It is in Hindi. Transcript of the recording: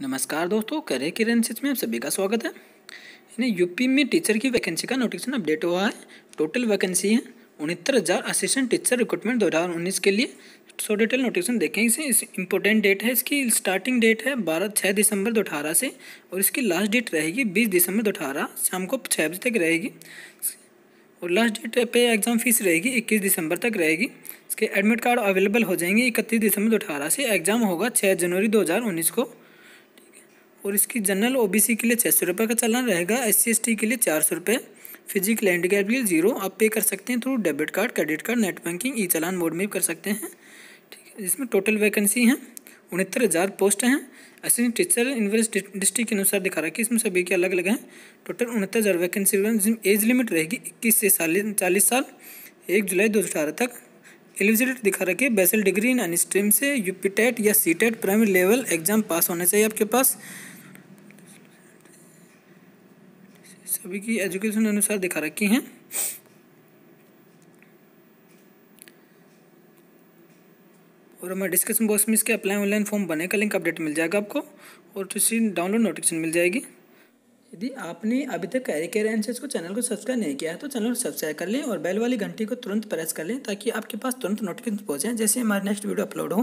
नमस्कार दोस्तों करे किरण सिच में आप सभी का स्वागत है। यानी यूपी में टीचर की वैकेंसी का नोटिफिकेशन अपडेट हुआ है। टोटल वैकेंसी है उनहत्तर हज़ार असिस्टेंट टीचर रिक्रूटमेंट दो हज़ार उन्नीस के लिए। सो डिटेल नोटिफिकेशन देखें इसे। इस इंपॉर्टेंट डेट है, इसकी स्टार्टिंग डेट है बारह छः दिसंबर दो अठारह से और इसकी लास्ट डेट रहेगी बीस दिसंबर दो अठारह, शाम को छः बजे तक रहेगी। और लास्ट डेट पे एग्ज़ाम फ़ीस रहेगी, इक्कीस दिसंबर तक रहेगी। इसके एडमिट कार्ड अवेलेबल हो जाएँगे इकतीस दिसंबर दो अठारह से। एग्ज़ाम होगा छः जनवरी दो हज़ार उन्नीस को। और इसकी जनरल ओबीसी के लिए छः सौ रुपये का चलान रहेगा एस सी के लिए चार सौ रुपये फ़िज़िकल हैंडीकैप के लिए ज़ीरो आप पे कर सकते हैं through debit card credit card net banking e challan mode में भी कर सकते हैं। ठीक है, इसमें टोटल वैकेंसी हैं, उनहत्तर हज़ार पोस्ट हैं। असिस्टेंट टीचर यूनिवर्सिटी डिस्ट्रिक्ट के अनुसार दिखा रहा है कि इसमें सभी के अलग अलग हैं। टोटल उनहत्तर हज़ार वैकेंसी जिसमें एज लिमिट रहेगी इक्कीस से चालीस साल, एक जुलाई दो हज़ार अठारह तक। एलिजिबिलिटी दिखा रखी है bachelor degree in any stream से यूपी टेट या C TET primary level exam pass होने चाहिए आपके पास। सभी की एजुकेशन अनुसार दिखा रखी हैं। और हमारे डिस्कशन बॉक्स में इसके अप्लाई ऑनलाइन फॉर्म बने का लिंक अपडेट मिल जाएगा आपको, और इसकी डाउनलोड नोटिफिकेशन मिल जाएगी। यदि आपने अभी तक कैरी केयर एंसेस को चैनल को सब्सक्राइब नहीं किया है तो चैनल को सब्सक्राइब कर लें और बेल वाली घंटी को तुरंत प्रेस कर लें, ताकि आपके पास तुरंत नोटिफिकेशन पहुँचे, जैसे हमारे नेक्स्ट वीडियो अपलोड हो।